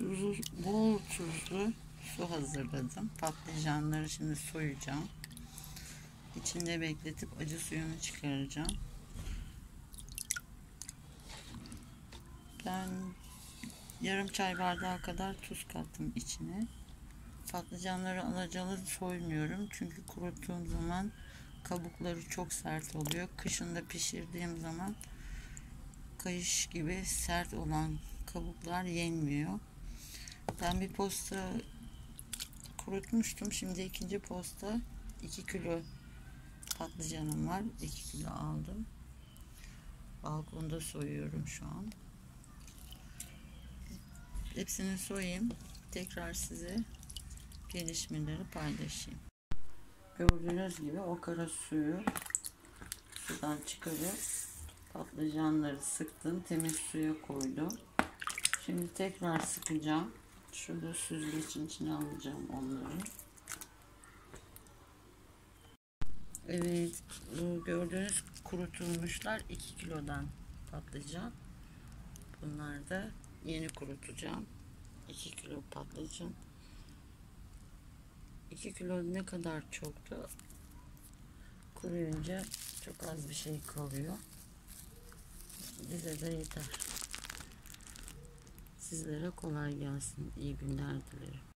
Tuzlu, bol tuzlu su hazırladım. Patlıcanları şimdi soyacağım. İçinde bekletip acı suyunu çıkaracağım. Ben yarım çay bardağı kadar tuz kattım içine. Patlıcanları alacalı soymuyorum. Çünkü kuruttuğum zaman kabukları çok sert oluyor. Kışında pişirdiğim zaman kayış gibi sert olan kabuklar yenmiyor. Ben bir posta kurutmuştum. Şimdi ikinci posta 2 kilo patlıcanım var. 2 kilo aldım. Balkonda soyuyorum şu an. Hepsini soyayım. Tekrar size gelişmeleri paylaşayım. Gördüğünüz gibi o kara suyu sudan çıkarıp patlıcanları sıktım. Temiz suya koydum. Şimdi tekrar sıkacağım. Şurada süzgecin içine alacağım onları. Evet, gördüğünüz kurutulmuşlar 2 kilodan patlıcan. Bunlar da yeni kurutacağım. 2 kilo patlıcan. 2 kilo ne kadar çoktu. Kuruyunca çok az bir şey kalıyor. Bize de yeter. Sizlere kolay gelsin. İyi günler dilerim.